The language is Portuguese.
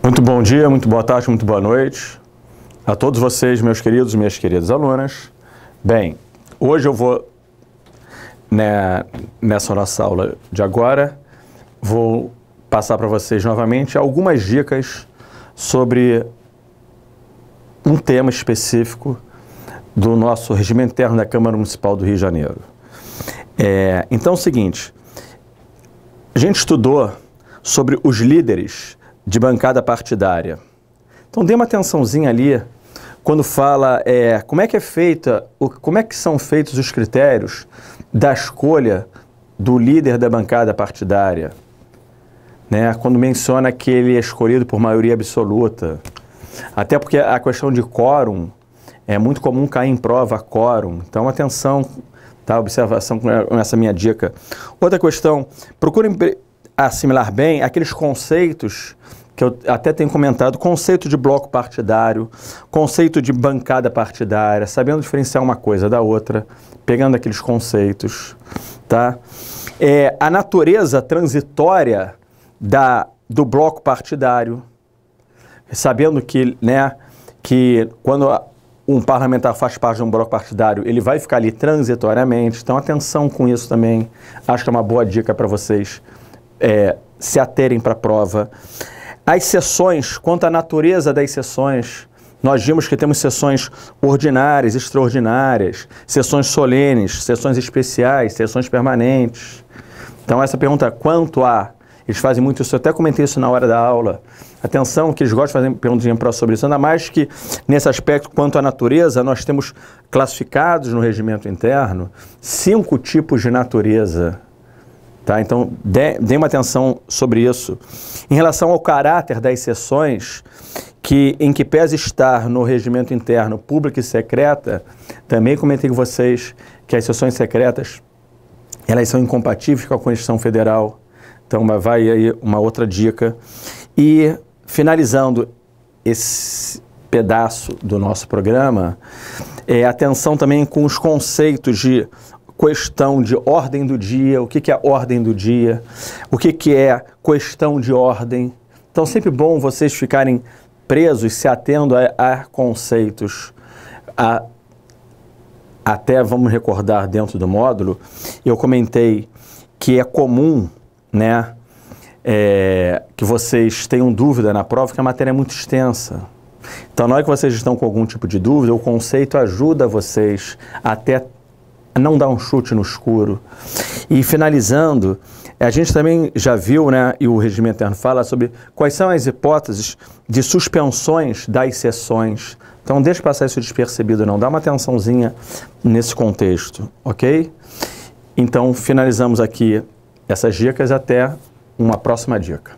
Muito bom dia, muito boa tarde, muito boa noite a todos vocês, meus queridos minhas queridas alunas. Bem, hoje eu vou, né, nessa nossa aula de agora, vou passar para vocês novamente algumas dicas sobre um tema específico do nosso regimento interno da Câmara Municipal do Rio de Janeiro. É, então é o seguinte, a gente estudou sobre os líderes de bancada partidária. Então dê uma atençãozinha ali quando fala é, como é que é feita, como é que são feitos os critérios da escolha do líder da bancada partidária. Né? Quando menciona que ele é escolhido por maioria absoluta. Até porque a questão de quórum é muito comum cair em prova quórum. Então, atenção, tá? Observação com essa minha dica. Outra questão, procurem assimilar bem aqueles conceitos que eu até tenho comentado, conceito de bloco partidário, conceito de bancada partidária, sabendo diferenciar uma coisa da outra, pegando aqueles conceitos, tá? É, a natureza transitória da, do bloco partidário, sabendo que, né, que quando um parlamentar faz parte de um bloco partidário, ele vai ficar ali transitoriamente, então atenção com isso também, acho que é uma boa dica para vocês é, se aterem para a prova. As sessões, quanto à natureza das sessões, nós vimos que temos sessões ordinárias, extraordinárias, sessões solenes, sessões especiais, sessões permanentes. Então, essa pergunta, quanto a. Eles fazem muito isso, eu até comentei isso na hora da aula. Atenção, que eles gostam de fazer perguntas sobre isso, ainda mais que nesse aspecto, quanto à natureza, nós temos classificados no regimento interno cinco tipos de natureza Tá? Então, dê, dê uma atenção sobre isso. Em relação ao caráter das sessões, que, em que pese estar no regimento interno pública e secreta, também comentei com vocês que as sessões secretas elas são incompatíveis com a Constituição Federal. Então, vai aí uma outra dica. E, finalizando esse pedaço do nosso programa, é, atenção também com os conceitos de questão de ordem do dia, o que, que é ordem do dia, o que, que é questão de ordem. Então, sempre bom vocês ficarem presos, se atendo a, a conceitos. A, até vamos recordar dentro do módulo, eu comentei que é comum, né, é, que vocês tenham dúvida na prova, que a matéria é muito extensa. Então, na hora que vocês estão com algum tipo de dúvida, o conceito ajuda vocês até não dar um chute no escuro. E finalizando, a gente também já viu, né, e o regimento interno fala sobre quais são as hipóteses de suspensões das sessões. Então, deixa passar isso despercebido, não. Dá uma atençãozinha nesse contexto, ok? Então, finalizamos aqui essas dicas até uma próxima dica.